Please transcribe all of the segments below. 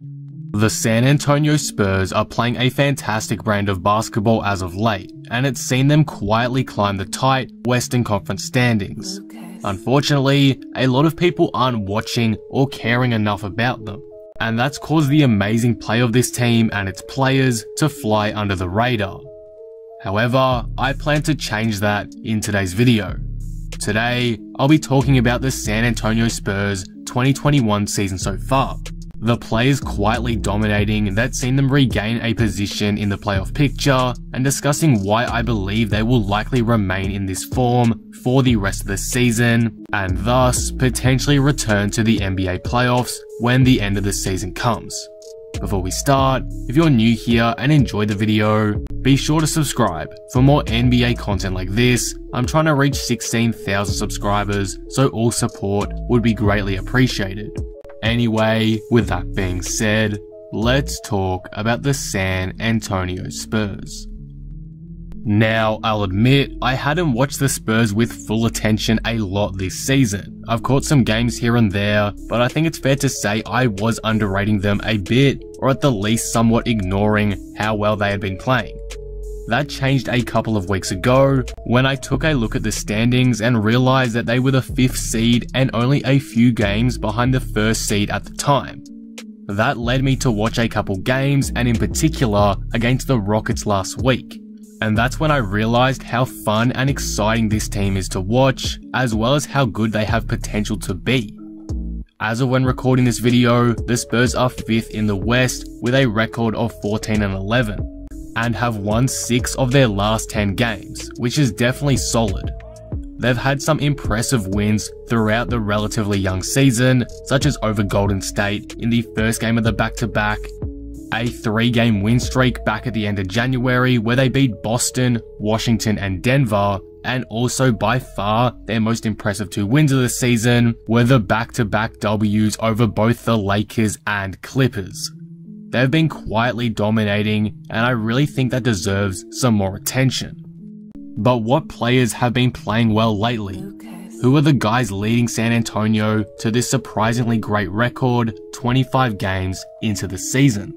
The San Antonio Spurs are playing a fantastic brand of basketball as of late, and it's seen them quietly climb the tight Western Conference standings. Unfortunately, a lot of people aren't watching or caring enough about them, and that's caused the amazing play of this team and its players to fly under the radar. However, I plan to change that in today's video. Today, I'll be talking about the San Antonio Spurs 2021 season so far. The players quietly dominating that's seen them regain a position in the playoff picture, and discussing why I believe they will likely remain in this form for the rest of the season, and thus potentially return to the NBA playoffs when the end of the season comes. Before we start, if you're new here and enjoyed the video, be sure to subscribe for more NBA content like this. I'm trying to reach 16,000 subscribers, so all support would be greatly appreciated. Anyway, with that being said, let's talk about the San Antonio Spurs. Now, I'll admit, I hadn't watched the Spurs with full attention a lot this season. I've caught some games here and there, but I think it's fair to say I was underrating them a bit, or at the least somewhat ignoring how well they had been playing. That changed a couple of weeks ago when I took a look at the standings and realized that they were the fifth seed and only a few games behind the first seed at the time. That led me to watch a couple games and in particular against the Rockets last week. And that's when I realized how fun and exciting this team is to watch, as well as how good they have potential to be. As of when recording this video, the Spurs are 5th in the West with a record of 14 and 11, and have won 6 of their last 10 games, which is definitely solid. They've had some impressive wins throughout the relatively young season, such as over Golden State in the first game of the back-to-back a three game win streak back at the end of January where they beat Boston, Washington, and Denver. And also by far their most impressive two wins of the season were the back to back W's over both the Lakers and Clippers. They've been quietly dominating, and I really think that deserves some more attention. But what players have been playing well lately? Who are the guys leading San Antonio to this surprisingly great record 25 games into the season?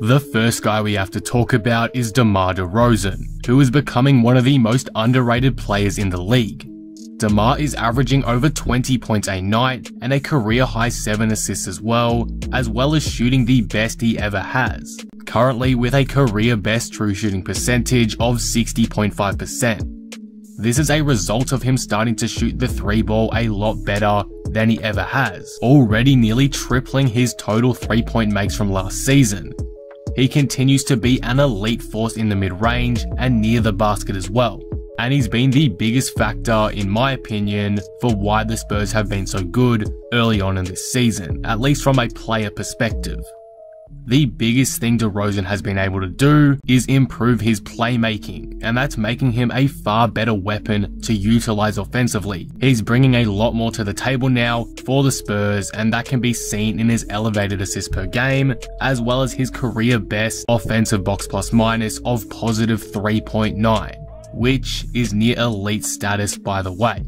The first guy we have to talk about is DeMar DeRozan, who is becoming one of the most underrated players in the league. DeMar is averaging over 20 points a night and a career high 7 assists as well, as well as shooting the best he ever has, currently with a career best true shooting percentage of 60.5%. This is a result of him starting to shoot the 3 ball a lot better than he ever has, already nearly tripling his total 3 point makes from last season, he continues to be an elite force in the mid-range and near the basket as well. And he's been the biggest factor, in my opinion, for why the Spurs have been so good early on in this season, at least from a player perspective. The biggest thing DeRozan has been able to do is improve his playmaking, and that's making him a far better weapon to utilize offensively. He's bringing a lot more to the table now for the Spurs, and that can be seen in his elevated assists per game, as well as his career best offensive box plus minus of positive 3.9, which is near elite status by the way.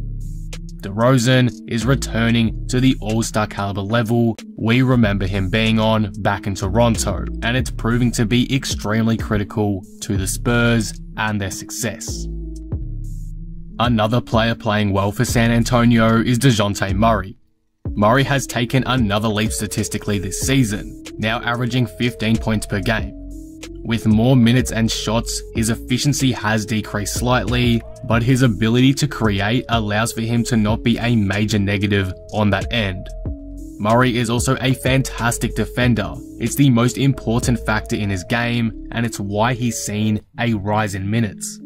DeRozan is returning to the all-star caliber level we remember him being on back in Toronto, and it's proving to be extremely critical to the Spurs and their success. Another player playing well for San Antonio is DeJounte Murray. Murray has taken another leap statistically this season, now averaging 15 points per game. With more minutes and shots, his efficiency has decreased slightly, but his ability to create allows for him to not be a major negative on that end. Murray is also a fantastic defender. It's the most important factor in his game, and it's why he's seen a rise in minutes.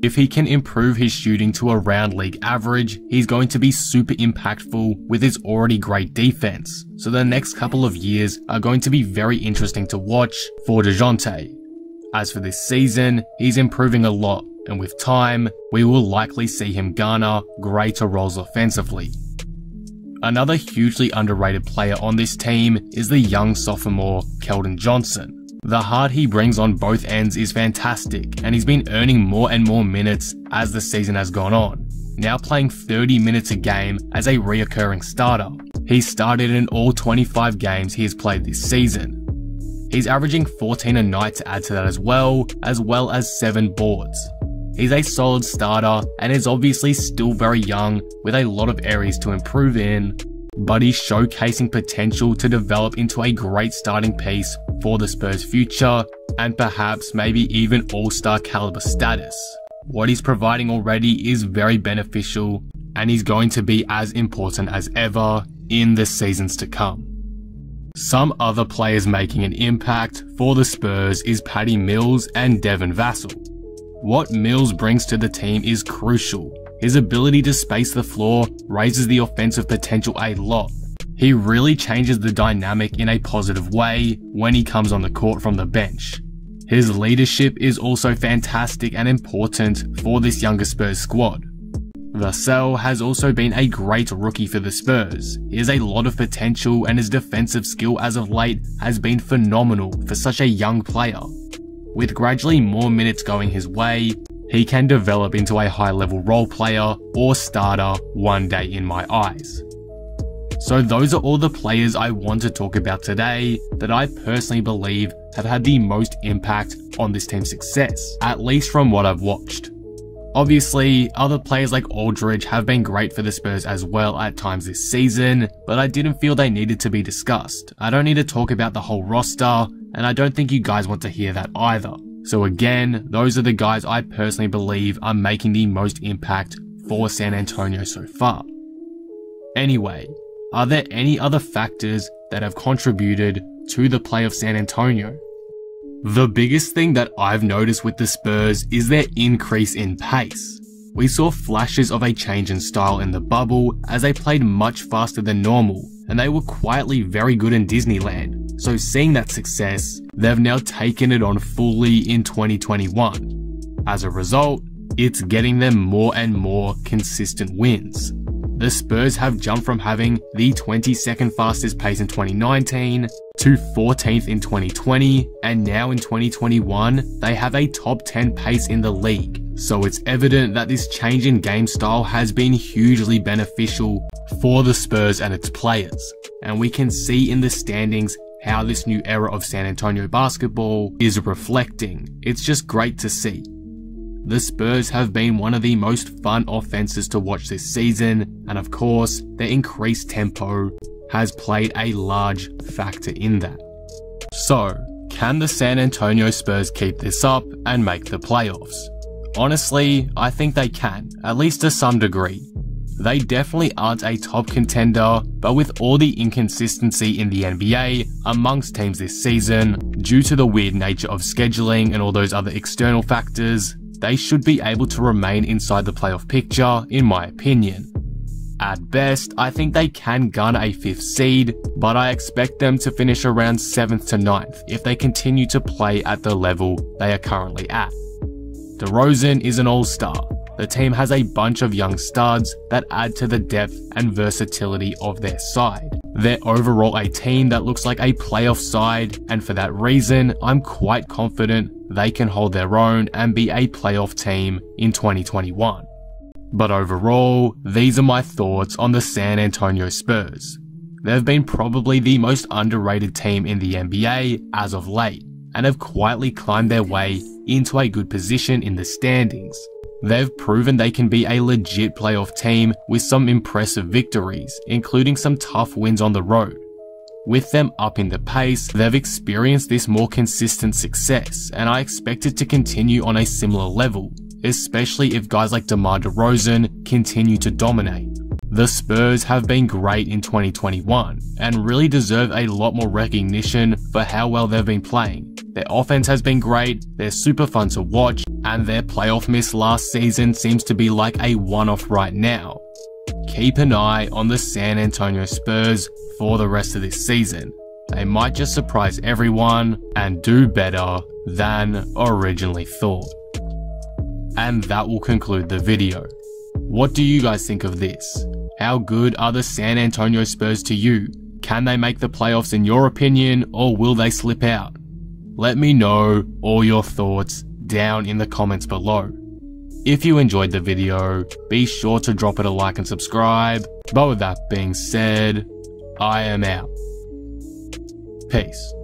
If he can improve his shooting to around league average, he's going to be super impactful with his already great defense. So the next couple of years are going to be very interesting to watch for DeJounte. As for this season, he's improving a lot, and with time, we will likely see him garner greater roles offensively. Another hugely underrated player on this team is the young sophomore Keldon Johnson. The heart he brings on both ends is fantastic, and he's been earning more and more minutes as the season has gone on, now playing 30 minutes a game as a reoccurring starter. He started in all 25 games he has played this season. He's averaging 14 a night to add to that as well, as well as 7 boards. He's a solid starter and is obviously still very young with a lot of areas to improve in, but he's showcasing potential to develop into a great starting piece for the Spurs' future and perhaps maybe even all-star caliber status. What he's providing already is very beneficial and he's going to be as important as ever in the seasons to come. Some other players making an impact for the Spurs is Patty Mills and Devin Vassell. What Mills brings to the team is crucial. His ability to space the floor raises the offensive potential a lot. He really changes the dynamic in a positive way when he comes on the court from the bench. His leadership is also fantastic and important for this younger Spurs squad. Vassell has also been a great rookie for the Spurs. He has a lot of potential and his defensive skill as of late has been phenomenal for such a young player. With gradually more minutes going his way, he can develop into a high level role player or starter one day in my eyes. So those are all the players I want to talk about today that I personally believe have had the most impact on this team's success, at least from what I've watched. Obviously, other players like Aldridge have been great for the Spurs as well at times this season, but I didn't feel they needed to be discussed. I don't need to talk about the whole roster, and I don't think you guys want to hear that either. So again, those are the guys I personally believe are making the most impact for San Antonio so far. Anyway, are there any other factors that have contributed to the play of San Antonio? The biggest thing that I've noticed with the Spurs is their increase in pace. We saw flashes of a change in style in the bubble as they played much faster than normal, and they were quietly very good in Disneyland. So seeing that success, they've now taken it on fully in 2021. As a result, it's getting them more and more consistent wins. The Spurs have jumped from having the 22nd fastest pace in 2019 to 14th in 2020, and now in 2021, they have a top 10 pace in the league. So it's evident that this change in game style has been hugely beneficial for the Spurs and its players. And we can see in the standings how this new era of San Antonio basketball is reflecting. It's just great to see. The Spurs have been one of the most fun offenses to watch this season, and of course, their increased tempo has played a large factor in that. So, can the San Antonio Spurs keep this up and make the playoffs? Honestly, I think they can, at least to some degree. They definitely aren't a top contender, but with all the inconsistency in the NBA amongst teams this season, due to the weird nature of scheduling and all those other external factors, they should be able to remain inside the playoff picture, in my opinion. At best, I think they can gun a 5th seed, but I expect them to finish around 7th to 9th if they continue to play at the level they are currently at. DeRozan is an all-star, the team has a bunch of young studs that add to the depth and versatility of their side. They're overall a team that looks like a playoff side, and for that reason, I'm quite confident they can hold their own and be a playoff team in 2021. But overall, these are my thoughts on the San Antonio Spurs. They've been probably the most underrated team in the NBA as of late, and have quietly climbed their way into a good position in the standings. They've proven they can be a legit playoff team with some impressive victories, including some tough wins on the road. With them up in the pace, they've experienced this more consistent success, and I expect it to continue on a similar level, especially if guys like DeMar DeRozan continue to dominate. The Spurs have been great in 2021 and really deserve a lot more recognition for how well they've been playing. Their offense has been great, they're super fun to watch, and their playoff miss last season seems to be like a one-off right now. Keep an eye on the San Antonio Spurs for the rest of this season. They might just surprise everyone and do better than originally thought. And that will conclude the video. What do you guys think of this? How good are the San Antonio Spurs to you? Can they make the playoffs in your opinion or will they slip out? Let me know all your thoughts down in the comments below. If you enjoyed the video, be sure to drop it a like and subscribe. But with that being said, I am out. Peace.